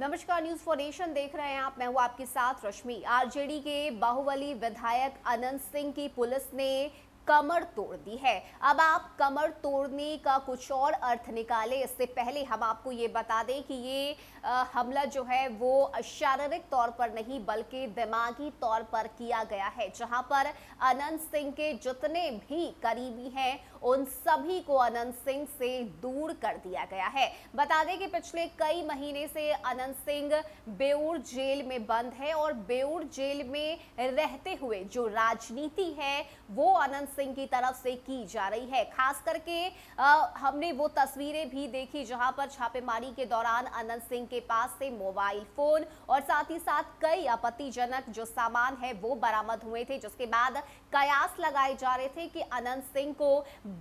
नमस्कार news for nation देख रहे हैं आप। मैं हूँ आपके साथ रश्मि। आरजेडी के बाहुबली विधायक अनंत सिंह की पुलिस ने कमर तोड़ दी है। अब आप कमर तोड़ने का कुछ और अर्थ निकाले। इससे पहले हम आपको ये बता दें कि ये आ, हमला जो है वो शारीरिक तौर पर नहीं बल्कि दिमागी तौर पर किया गया है जहाँ पर अनंत सिंह के जितने भी करीबी हैं उन सभी को अनंत सिंह से दूर कर दिया गया है। बता दें कि पिछले कई महीने से अनंत सिंह बेउर जेल में बंद है और बेउर जेल में रहते हुए जो राजनीति है वो अनंत सिंह की तरफ़ से की जा रही है। खास करके आ, हमने वो तस्वीरें भी देखी जहाँ पर छापेमारी के दौरान अनंत सिंह के पास से मोबाइल फ़ोन और साथ ही साथ कई आपत्तिजनक जो सामान है वो बरामद हुए थे जिसके बाद कयास लगाए जा रहे थे कि अनंत सिंह को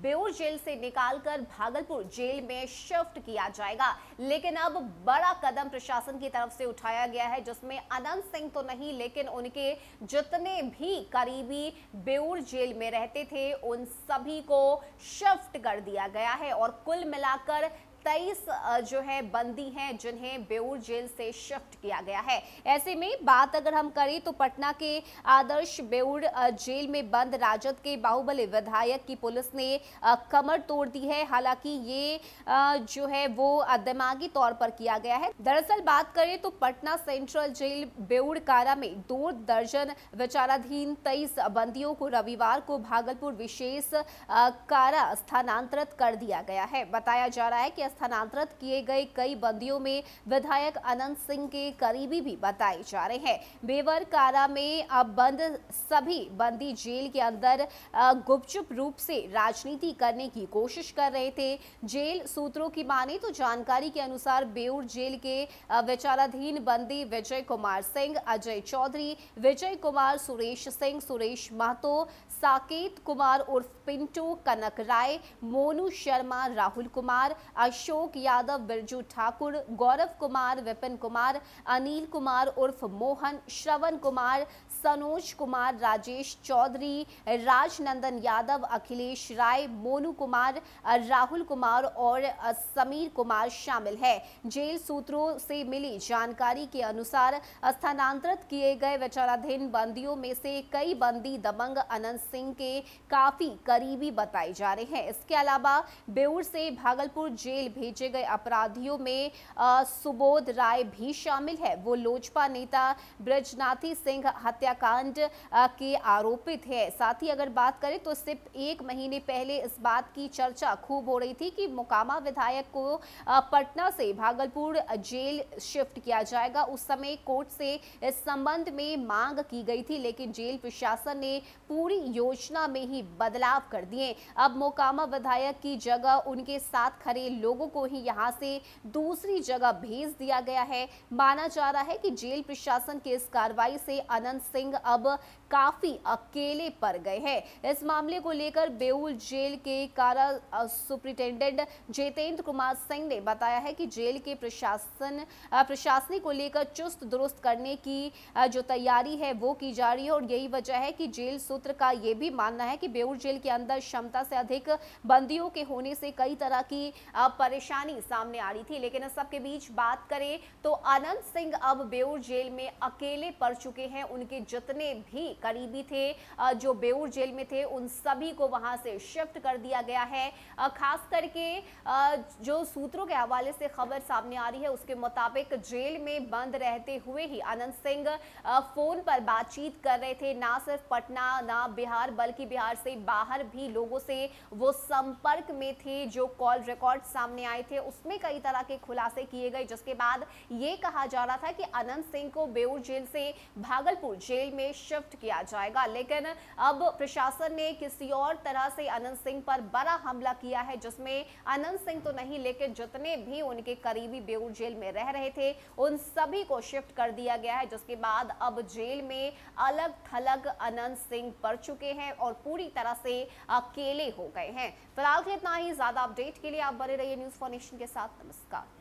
बेउर जेल से निकालकर भागलपुर जेल में शिफ्ट किया जाएगा। लेकिन अब बड़ा कदम प्रशासन की तरफ़ से उठाया गया है, जिसमें अनंत सिंह तो नहीं, लेकिन उनके जितने भी करीबी बेउर जेल में रहते थे, उन सभी को शिफ्ट कर दिया गया है और कुल मिलाकर तेईस जो है बंदी हैं जिन्हें बेउर जेल से शिफ्ट किया गया है। ऐसे में बात अगर हम करें तो पटना के आदर्श बेउर जेल में बंद राजद के बाहुबली विधायक की पुलिस ने कमर तोड़ दी है। हालाँकि ये जो है वो दिमागी तौर पर किया गया है। दरअसल बात करें तो पटना सेंट्रल जेल बेउर कारा में दो दर्जन विचाराधीन तेईस बंदियों को रविवार को भागलपुर विशेष कारा स्थानांतरित कर दिया गया है। बताया जा रहा है कि स्थानांतरित किए गए कई बंदियों में विधायक अनंत सिंह के करीबी भी बताए जा रहे हैं। बेवर कारा में अब बंद, सभी बंदी जेल के अंदर गुपचुप रूप से राजनीति करने की कोशिश कर रहे थे। जेल सूत्रों की माने तो जानकारी के अनुसार बेउर जेल के विचाराधीन बंदी विजय कुमार सिंह, अजय चौधरी, विजय कुमार सुरेश सिंह, सुरेश महतो, साकेत कुमार उर्फ़ पिंटू कनक राय, मोनू शर्मा, राहुल कुमार अशोक यादव, बिरजू ठाकुर, गौरव कुमार, विपिन कुमार, अनिल कुमार उर्फ़ मोहन, श्रवण कुमार, सनोज कुमार, राजेश चौधरी, राजनंदन यादव, अखिलेश राय, मोनू कुमार, राहुल कुमार और समीर कुमार शामिल है। जेल सूत्रों से मिली जानकारी के अनुसार स्थानांतरित किए गए विचाराधीन बंदियों में से कई बंदी दबंग अनंत सिंह के काफ़ी करीबी बताए जा रहे हैं। इसके अलावा बेउर से भागलपुर जेल भेजे गए अपराधियों में सुबोध राय भी शामिल है। वो लोजपा नेता ब्रजनाथी सिंह हत्याकांड के आरोपित है। साथ ही अगर बात करें तो सिर्फ़ एक महीने पहले इस बात की चर्चा खूब हो रही थी कि मुकामा विधायक को पटना से भागलपुर जेल शिफ्ट किया जाएगा। उस समय कोर्ट से इस संबंध में मांग की गई थी, लेकिन जेल प्रशासन ने पूरी योजना में ही बदलाव कर दिए। अब मोकामा विधायक की जगह उनके साथ खड़े लोगों को ही यहाँ से दूसरी जगह भेज दिया गया है। माना जा रहा है कि जेल प्रशासन की इस कार्रवाई से अनंत सिंह अब काफ़ी अकेले पड़ गए हैं। इस मामले को लेकर बेउल जेल के कारा सुप्रिंटेंडेंट जितेंद्र कुमार सिंह ने बताया है कि जेल के प्रशासन प्रशासनिक को लेकर चुस्त दुरुस्त करने की जो तैयारी है वो की जा रही है और यही वजह है कि जेल सूत्र का ये भी मानना है कि बेउर जेल के अंदर क्षमता से अधिक बंदियों के होने से कई तरह की परेशानी सामने आ रही थी, लेकिन इस सबके बीच बात करें तो अनंत सिंह अब बेउर जेल में अकेले पड़ चुके हैं। उनके जितने भी करीबी थे जो बेउर जेल में थे, उन सभी को वहाँ से शिफ्ट कर दिया गया है। खास करके जो सूत्रों के हवाले से खबर सामने आ रही है, उसके मुताबिक जेल में बंद रहते हुए ही अनंत सिंह फ़ोन पर बातचीत कर रहे थे। ना सिर्फ़ पटना, ना बिहार, बल्कि बिहार से बाहर भी लोगों से वो संपर्क में थे, जो कॉल रिकॉर्ड सामने आए थे। उसमें कई तरह के खुलासे किए गए, जिसके बाद ये कहा जा रहा था कि अनंत सिंह को बेउर जेल से भागलपुर जेल में शिफ्ट किया जाएगा। लेकिन अब प्रशासन ने किसी और तरह से अनंत सिंह पर बड़ा हमला किया है, जिसमें अनंत सिंह तो नहीं, लेकिन जितने भी उनके करीबी बेउर जेल में रह रहे थे, उन सभी को शिफ्ट कर दिया गया है, जिसके बाद अब जेल में अलग थलग अनंत सिंह पड़ चुके हैं और पूरी तरह से अकेले हो गए हैं। फ़िलहाल के इतना ही। ज़्यादा अपडेट के लिए आप बने रहिए न्यूज़ फॉर नेशन के साथ नमस्कार।